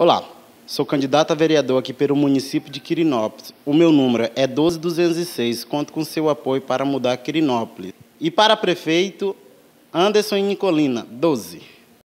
Olá, sou candidato a vereador aqui pelo município de Quirinópolis. O meu número é 12206. Conto com seu apoio para mudar Quirinópolis. E para prefeito, Anderson e Nicolina, 12.